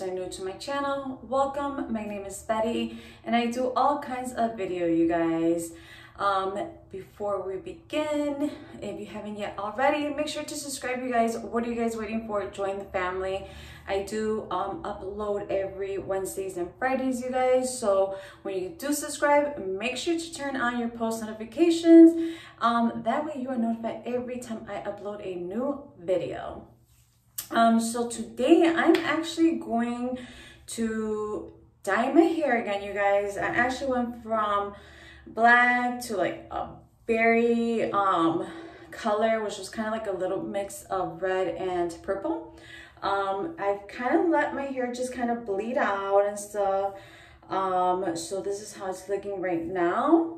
guys are new to my channel, welcome. My name is Betty and I do all kinds of video, you guys. Um, before we begin, if you haven't yet already, make sure to subscribe, you guys. What are you guys waiting for? Join the family. I do um, upload every Wednesdays and Fridays, you guys. So when you do subscribe, make sure to turn on your post notifications. Um, that way you are notified every time I upload a new video. Um, so today I'm actually going to dye my hair again, you guys. I actually went from black to like a berry um, color, which was kind of like a little mix of red and purple. Um, I kind of let my hair just kind of bleed out and stuff. Um, so this is how it's looking right now.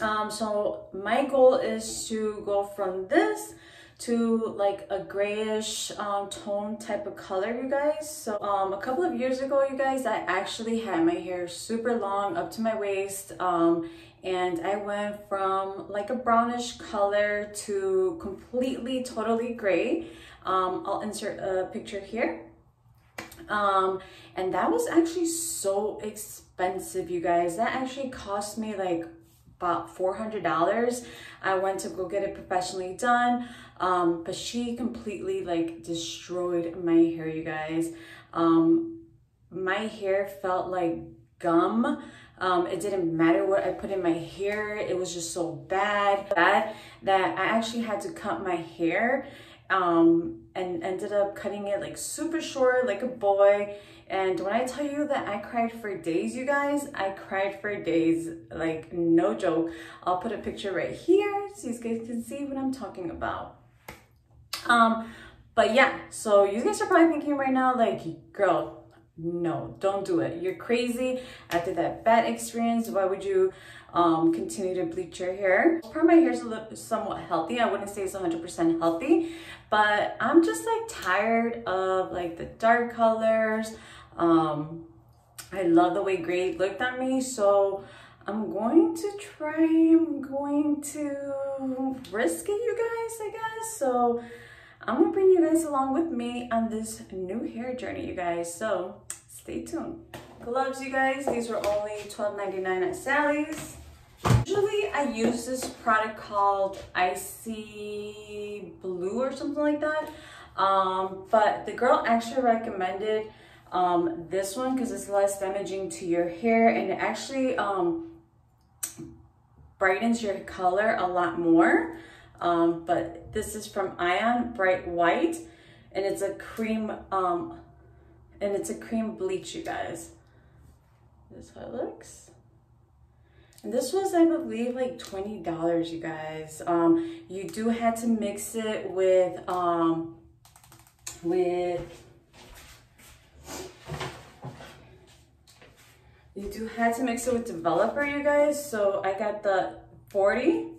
Um, so my goal is to go from this to like a grayish um, tone type of color you guys. So um, a couple of years ago you guys I actually had my hair super long up to my waist um, and I went from like a brownish color to completely totally gray. Um, I'll insert a picture here. Um, and that was actually so expensive you guys. That actually cost me like about $400 I went to go get it professionally done um, but she completely like destroyed my hair you guys. Um, my hair felt like gum. Um, it didn't matter what I put in my hair. It was just so bad bad that I actually had to cut my hair um, and ended up cutting it like super short like a boy and when I tell you that I cried for days, you guys, I cried for days, like no joke. I'll put a picture right here so you guys can see what I'm talking about. Um, but yeah, so you guys are probably thinking right now, like, girl, no, don't do it. You're crazy. After that bad experience, why would you um, continue to bleach your hair? Part of my hair is somewhat healthy. I wouldn't say it's 100% healthy, but I'm just like tired of like the dark colors. Um, I love the way gray looked on me, so I'm going to try, I'm going to risk it, you guys, I guess. So I'm gonna bring you guys along with me on this new hair journey, you guys. So stay tuned. Gloves, you guys, these were only $12.99 at Sally's. Usually I use this product called Icy Blue or something like that. Um, but the girl actually recommended um, this one because it's less damaging to your hair and it actually um, brightens your color a lot more. Um, but this is from Ion Bright White and it's a cream, um, and it's a cream bleach, you guys. This is how it looks. And this was, I believe, like $20, you guys. Um, you do have to mix it with, um, with, you do have to mix it with developer, you guys. So I got the 40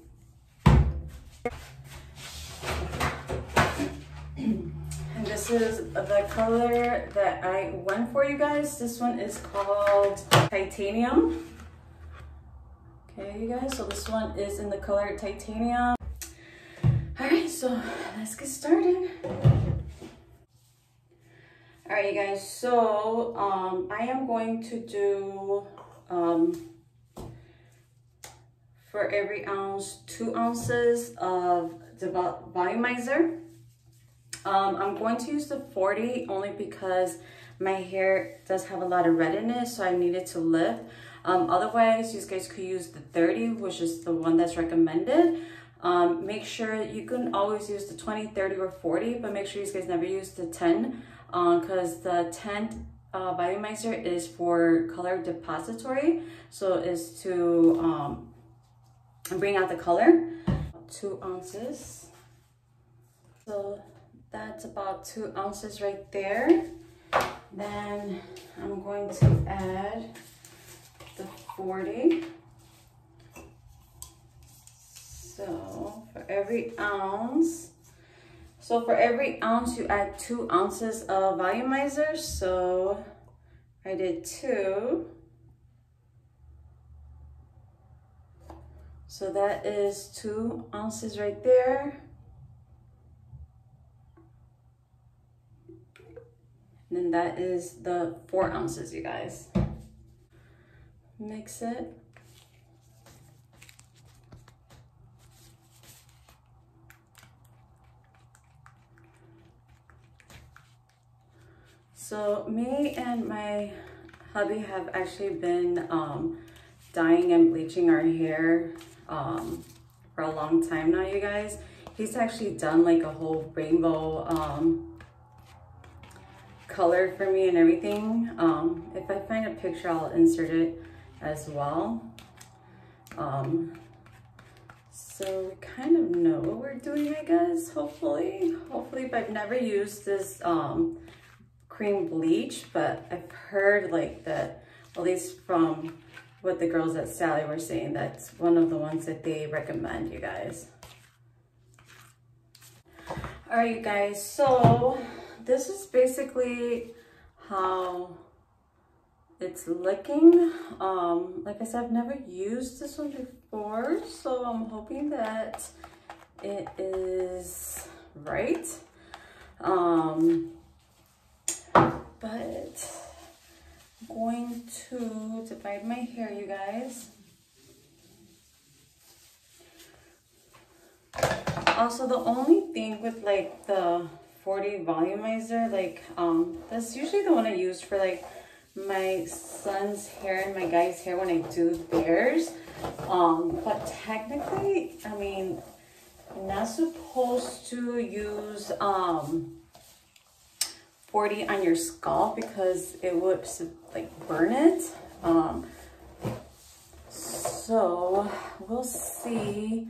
this is the color that I went for you guys. This one is called Titanium. Okay, you guys, so this one is in the color Titanium. All right, so let's get started. All right, you guys, so um, I am going to do, um, for every ounce, two ounces of the volumizer. Um, I'm going to use the 40 only because my hair does have a lot of red in it, so I need it to lift. Um, otherwise, you guys could use the 30, which is the one that's recommended. Um, make sure you can always use the 20, 30, or 40, but make sure you guys never use the 10 because uh, the 10 uh, volumizer is for color depository. So it's to um, bring out the color. Two ounces. So that's about two ounces right there. Then I'm going to add the 40. So for every ounce, so for every ounce you add two ounces of volumizer. So I did two. So that is two ounces right there. And then that is the four ounces, you guys. Mix it. So me and my hubby have actually been um, dyeing and bleaching our hair um, for a long time now, you guys. He's actually done like a whole rainbow um, color for me and everything. Um, if I find a picture, I'll insert it as well. Um, so we kind of know what we're doing, I guess, hopefully. Hopefully, but I've never used this um, cream bleach, but I've heard like that, at least from what the girls at Sally were saying, that's one of the ones that they recommend, you guys. All right, you guys, so this is basically how it's looking. Um, like I said, I've never used this one before, so I'm hoping that it is right. Um, but going to divide my hair, you guys. Also, the only thing with like the 40 volumizer, like um, that's usually the one I use for like my son's hair and my guy's hair when I do theirs. Um, but technically, I mean, I'm not supposed to use um, 40 on your scalp because it would like burn it. Um, so we'll see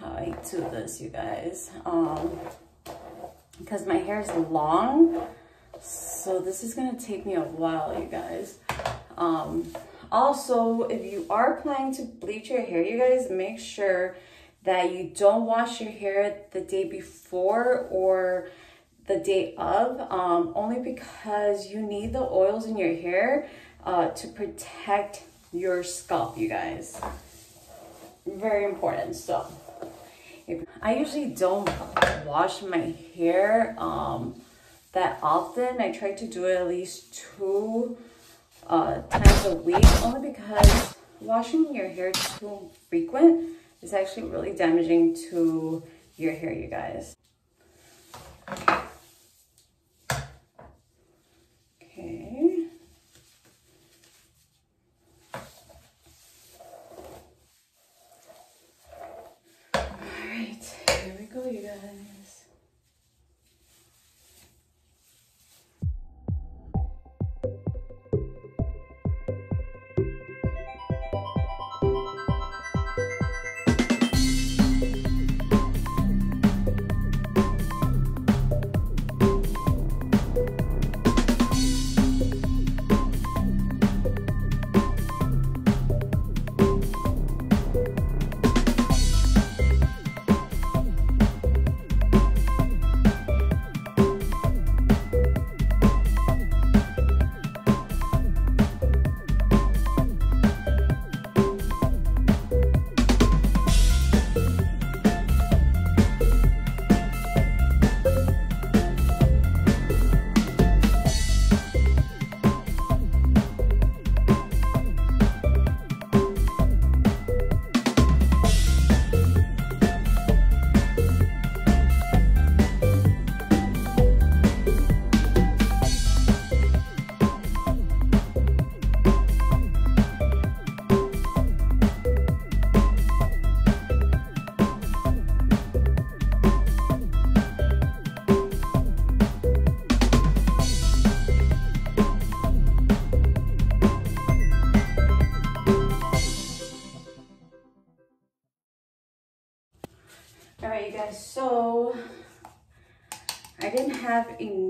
how I do this, you guys. Um, because my hair is long, so this is gonna take me a while, you guys. Um, also, if you are planning to bleach your hair, you guys, make sure that you don't wash your hair the day before or the day of, um, only because you need the oils in your hair uh, to protect your scalp, you guys. Very important. So, if, I usually don't wash my hair um, that often. I try to do it at least two uh, times a week, only because washing your hair too frequent is actually really damaging to your hair, you guys.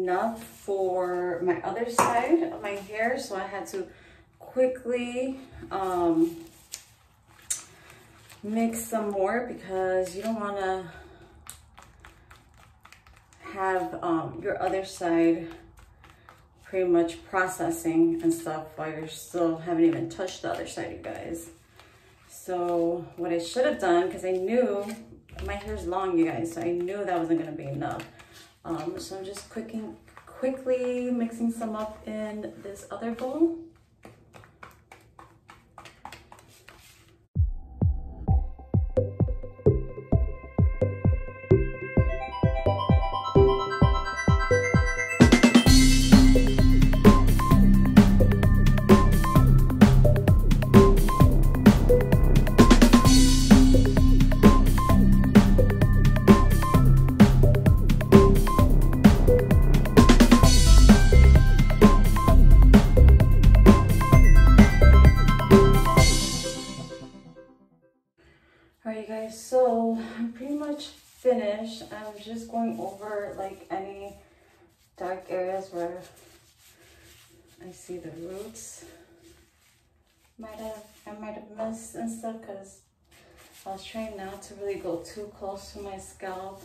Enough for my other side of my hair, so I had to quickly um, mix some more because you don't want to have um, your other side pretty much processing and stuff while you're still haven't even touched the other side, you guys. So what I should have done, because I knew my hair's long, you guys, so I knew that wasn't gonna be enough. Um, so I'm just quickly mixing some up in this other bowl. Finished. I'm just going over like any dark areas where I see the roots. Might have I might have missed and stuff because I was trying not to really go too close to my scalp.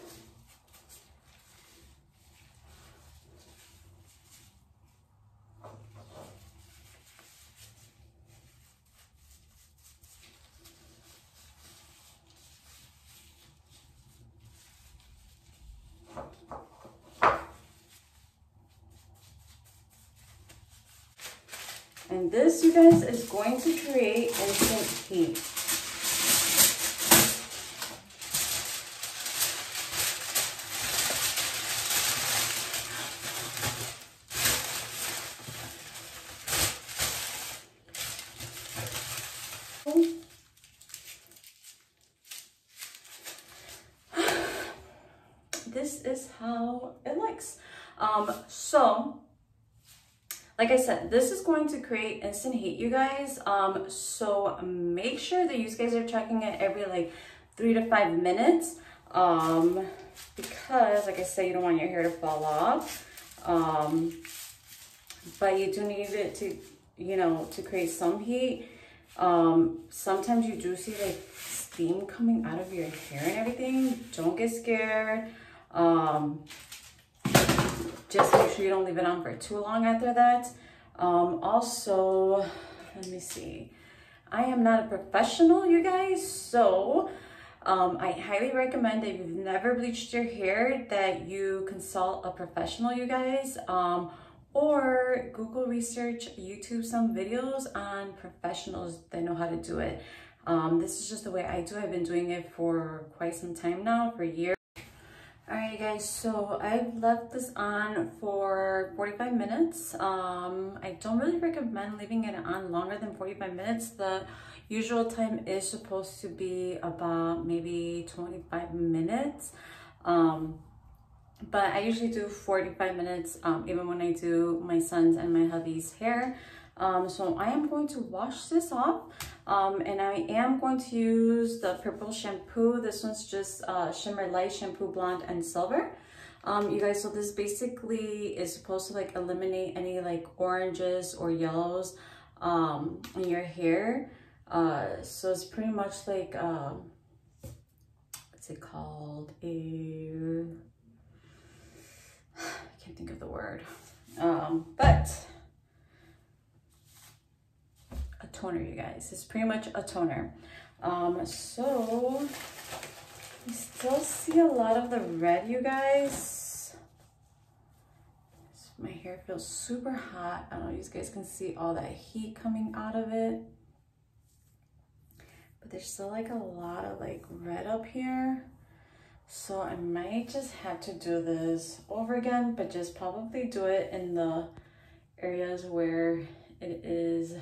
And this, you guys, is going to create instant heat. this is how it looks. Um, so like I said, this is going to create instant heat, you guys. Um, so make sure that you guys are checking it every like three to five minutes. Um, because like I said, you don't want your hair to fall off. Um, but you do need it to, you know, to create some heat. Um, sometimes you do see like steam coming out of your hair and everything. Don't get scared. Um, just make sure you don't leave it on for too long after that. Um, also, let me see. I am not a professional, you guys, so um, I highly recommend that if you've never bleached your hair that you consult a professional, you guys, um, or Google research, YouTube some videos on professionals that know how to do it. Um, this is just the way I do. I've been doing it for quite some time now, for years. Guys, so I've left this on for 45 minutes. Um, I don't really recommend leaving it on longer than 45 minutes. The usual time is supposed to be about maybe 25 minutes. Um, but I usually do 45 minutes um, even when I do my son's and my hubby's hair. Um, so I am going to wash this off um, and I am going to use the purple shampoo. This one's just uh, Shimmer Light Shampoo Blonde and Silver. Um, you guys, so this basically is supposed to like eliminate any like oranges or yellows um, in your hair. Uh, so it's pretty much like, um, what's it called? A, I can't think of the word. Um, but toner, you guys. It's pretty much a toner. Um, so, you still see a lot of the red, you guys. My hair feels super hot. I don't know if you guys can see all that heat coming out of it. But there's still like a lot of like red up here. So I might just have to do this over again, but just probably do it in the areas where it is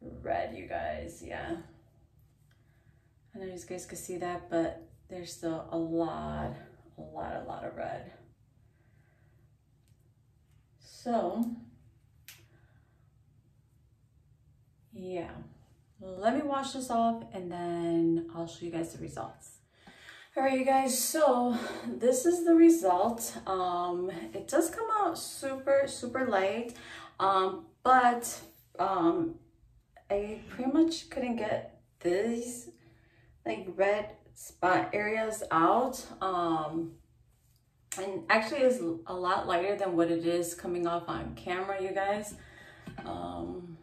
red, you guys, yeah. I know you guys can see that, but there's still a lot, a lot, a lot of red. So, yeah, let me wash this off and then I'll show you guys the results. All right, you guys, so this is the result. Um, it does come out super, super light, um, but um, I pretty much couldn't get these like red spot areas out. Um, and actually it's a lot lighter than what it is coming off on camera, you guys. Um,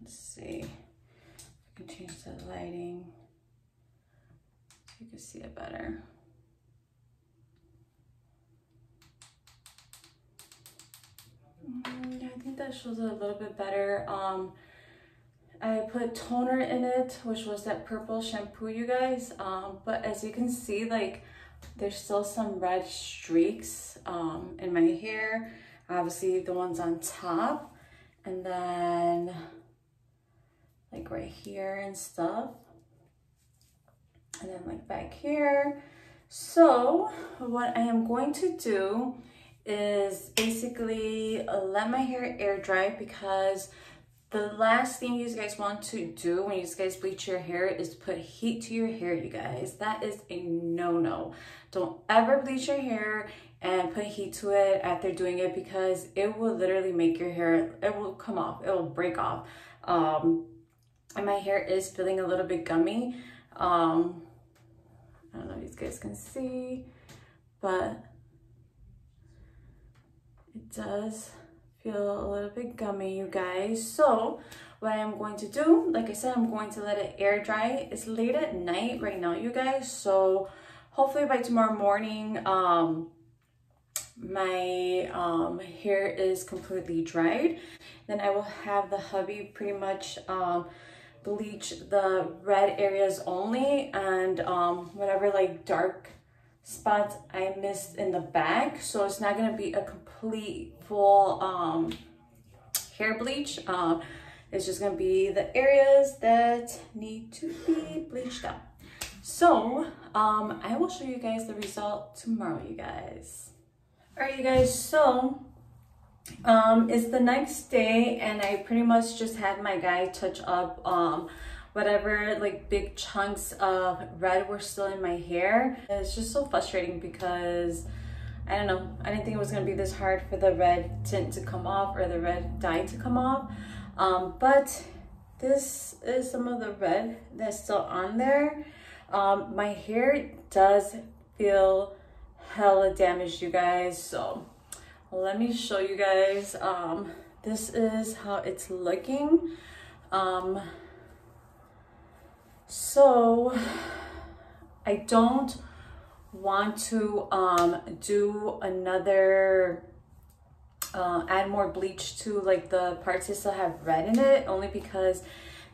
let's see. I can change the lighting so you can see it better. Mm, yeah, I think that shows it a little bit better. Um, I put toner in it, which was that purple shampoo, you guys. Um, but as you can see, like, there's still some red streaks um, in my hair. Obviously, the ones on top. And then, like, right here and stuff. And then, like, back here. So, what I am going to do is basically let my hair air dry because the last thing you guys want to do when you guys bleach your hair is put heat to your hair, you guys. That is a no-no. Don't ever bleach your hair and put heat to it after doing it because it will literally make your hair, it will come off, it will break off. Um, and my hair is feeling a little bit gummy. Um, I don't know if you guys can see, but it does feel a little bit gummy, you guys. So what I'm going to do, like I said, I'm going to let it air dry. It's late at night right now, you guys. So hopefully by tomorrow morning, um, my um, hair is completely dried. Then I will have the hubby pretty much um, bleach the red areas only and um, whatever like dark spots I missed in the back. So it's not gonna be a complete full um, hair bleach. Um, it's just gonna be the areas that need to be bleached out. So um, I will show you guys the result tomorrow, you guys. All right, you guys, so um, it's the next day and I pretty much just had my guy touch up um, whatever like big chunks of red were still in my hair. It's just so frustrating because I don't know, I didn't think it was gonna be this hard for the red tint to come off or the red dye to come off. Um, but this is some of the red that's still on there. Um, my hair does feel hella damaged, you guys. So let me show you guys. Um, this is how it's looking. Um, so I don't want to um, do another, uh, add more bleach to like the parts that still have red in it only because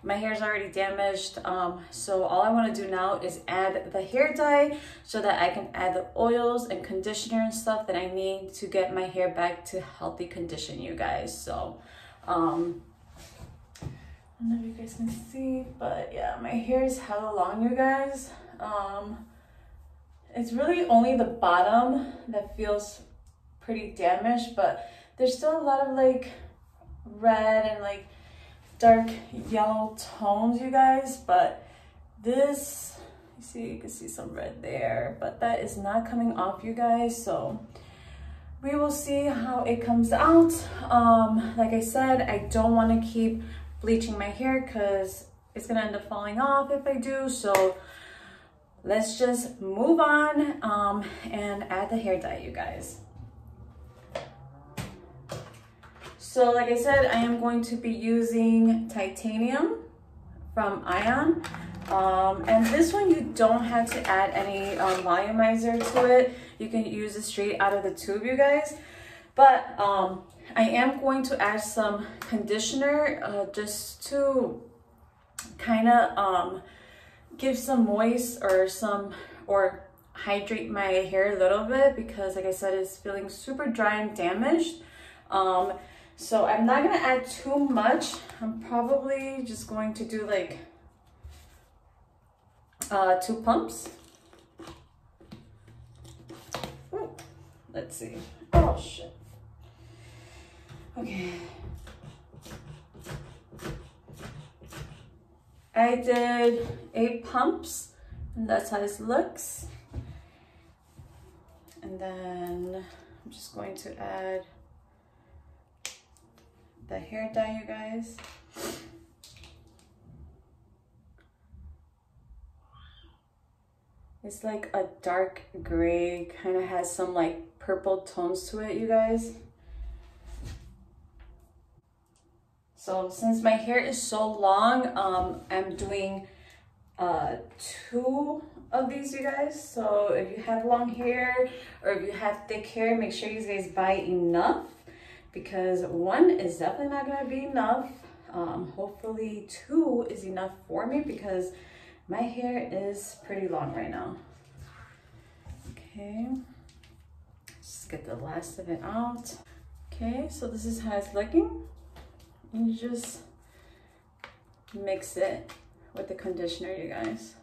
my hair is already damaged. Um, so all I want to do now is add the hair dye so that I can add the oils and conditioner and stuff that I need to get my hair back to healthy condition, you guys. So, um, I don't know if you guys can see, but yeah, my hair is hella long, you guys. Um, it's really only the bottom that feels pretty damaged, but there's still a lot of like red and like dark yellow tones, you guys, but this, you see, you can see some red there, but that is not coming off, you guys, so we will see how it comes out. Um, like I said, I don't want to keep bleaching my hair because it's gonna end up falling off if I do. So let's just move on um, and add the hair dye, you guys. So like I said, I am going to be using titanium from Ion. Um, and this one, you don't have to add any um, volumizer to it. You can use it straight out of the tube, you guys. But um, I am going to add some conditioner uh, just to kind of um, give some moist or some, or hydrate my hair a little bit because like I said, it's feeling super dry and damaged. Um, so I'm not gonna add too much. I'm probably just going to do like uh, two pumps. Ooh, let's see. Oh shit. Okay. I did eight pumps and that's how this looks. And then I'm just going to add the hair dye, you guys. It's like a dark gray, kind of has some like purple tones to it, you guys. So since my hair is so long, um, I'm doing uh, two of these, you guys. So if you have long hair or if you have thick hair, make sure you guys buy enough because one is definitely not gonna be enough. Um, hopefully two is enough for me because my hair is pretty long right now. Okay, just get the last of it out. Okay, so this is how it's looking. And you just mix it with the conditioner, you guys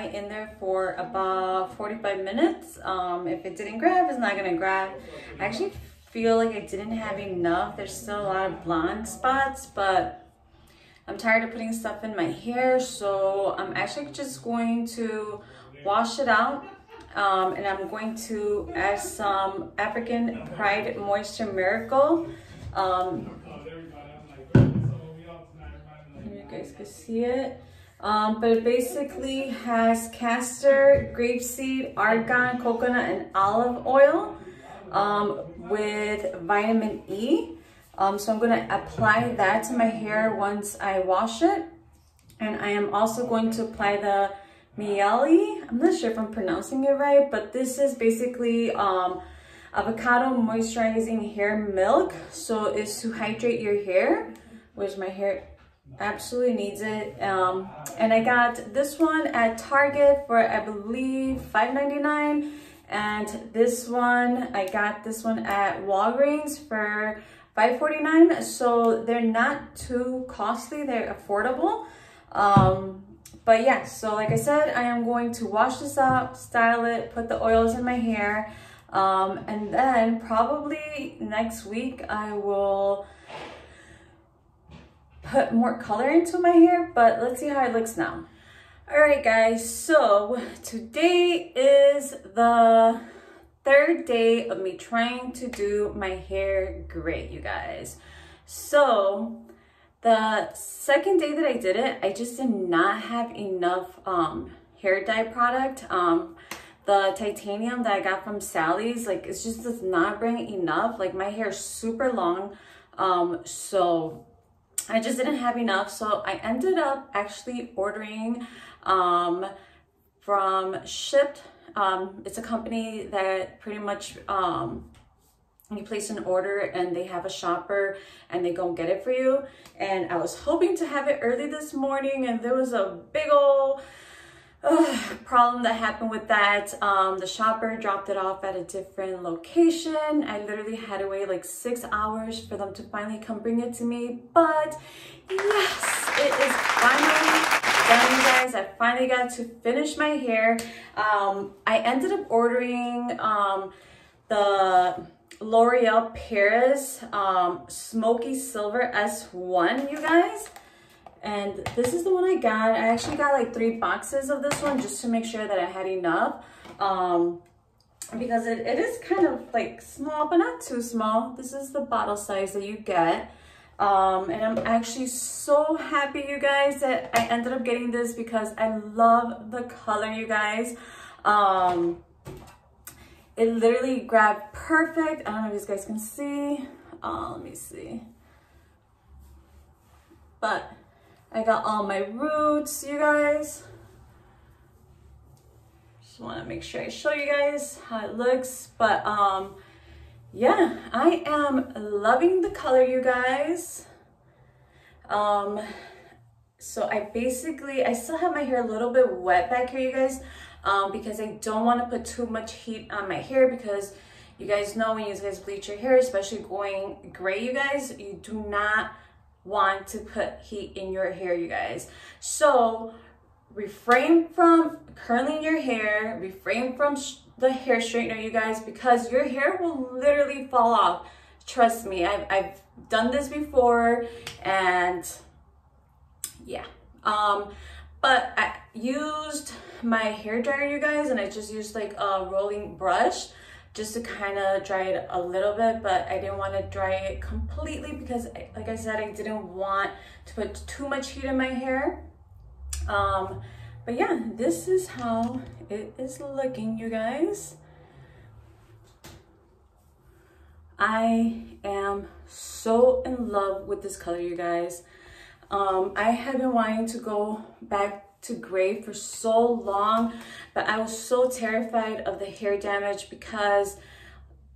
dye in there for about 45 minutes. Um, if it didn't grab it's not gonna grab. I actually feel like i didn't have enough. There's still a lot of blonde spots but i'm tired of putting stuff in my hair so i'm actually just going to wash it out um, and i'm going to add some african pride moisture miracle. Um, guys can see it. Um, but it basically has castor, grapeseed, argan, coconut, and olive oil um, with vitamin E. Um, so I'm going to apply that to my hair once I wash it. And I am also going to apply the Mielle. I'm not sure if I'm pronouncing it right, but this is basically um, avocado moisturizing hair milk. So it's to hydrate your hair, which my hair absolutely needs it. Um, and i got this one at target for i believe 5.99 and this one i got this one at walgreens for 5.49 so they're not too costly. They're affordable. Um, but yeah so like i said i am going to wash this up style it put the oils in my hair. Um, and then probably next week i will put more color into my hair, but let's see how it looks now. All right, guys, so today is the third day of me trying to do my hair gray, you guys. So the second day that I did it, I just did not have enough um, hair dye product. Um, the titanium that I got from Sally's, like it just does not bring enough. Like my hair is super long. Um, so I just didn't have enough. So I ended up actually ordering um, from Shipt. Um, it's a company that pretty much um, you place an order and they have a shopper and they go and get it for you. And I was hoping to have it early this morning and there was a big old problem that happened with that. Um, the shopper dropped it off at a different location. I literally had to wait like six hours for them to finally come bring it to me. But yes, it is finally done, guys. I finally got to finish my hair. Um, I ended up ordering um, the L'Oreal Paris um, Smoky Silver S1, you guys. And this is the one I got. I actually got like three boxes of this one just to make sure that I had enough. Um, because it, it is kind of like small, but not too small. This is the bottle size that you get. Um, and I'm actually so happy, you guys, that I ended up getting this because I love the color, you guys. Um, it literally grabbed perfect. I don't know if you guys can see. Uh, let me see. But I got all my roots, you guys. just want to make sure I show you guys how it looks. But um, yeah, I am loving the color, you guys. Um, so I basically, I still have my hair a little bit wet back here, you guys, um, because I don't want to put too much heat on my hair because you guys know when you guys bleach your hair, especially going gray, you guys, you do not want to put heat in your hair, you guys. So refrain from curling your hair, refrain from the hair straightener, you guys, because your hair will literally fall off. Trust me, I've, I've done this before and yeah. Um, but I used my hair dryer, you guys, and I just used like a rolling brush just to kind of dry it a little bit, but I didn't want to dry it completely because like I said, I didn't want to put too much heat in my hair. Um, but yeah, this is how it is looking, you guys. I am so in love with this color, you guys. Um, I have been wanting to go back to gray for so long, but I was so terrified of the hair damage because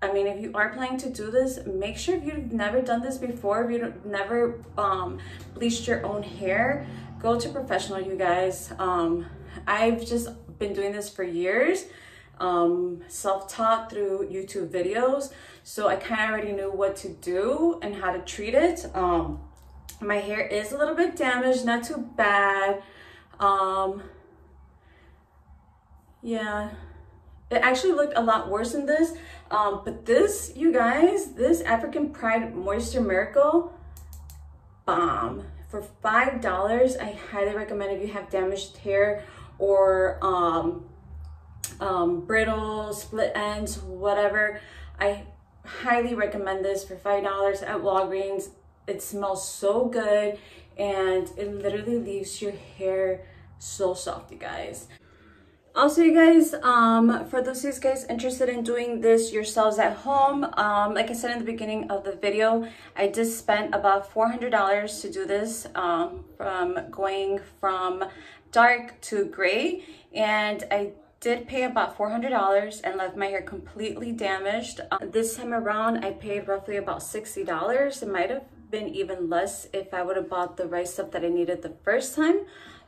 I mean, if you are planning to do this, make sure if you've never done this before, if you've never um, bleached your own hair, go to professional, you guys. Um, I've just been doing this for years, um, self-taught through YouTube videos. So I kind of already knew what to do and how to treat it. Um, my hair is a little bit damaged, not too bad. Um, yeah, it actually looked a lot worse than this. Um, but this, you guys, this African Pride Moisture Miracle, bomb. For five dollars i highly recommend if you have damaged hair or um, um, brittle split ends whatever. I highly recommend this for five dollars at walgreens. It smells so good and it literally leaves your hair so soft you guys also you guys um for those of you guys interested in doing this yourselves at home um like i said in the beginning of the video i just spent about 400 dollars to do this um from going from dark to gray and i did pay about $400 and left my hair completely damaged. Um, this time around, I paid roughly about $60. It might have been even less if I would have bought the right stuff that I needed the first time.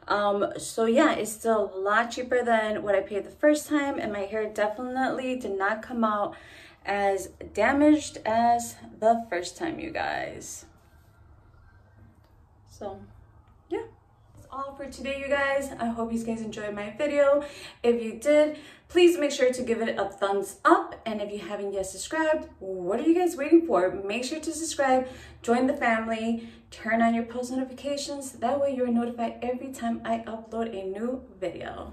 Um, so yeah, it's still a lot cheaper than what I paid the first time and my hair definitely did not come out as damaged as the first time, you guys. So yeah, that's all for today, you guys. I hope you guys enjoyed my video. If you did, please make sure to give it a thumbs up. And if you haven't yet subscribed, what are you guys waiting for? Make sure to subscribe, join the family, turn on your post notifications. That way you're notified every time I upload a new video.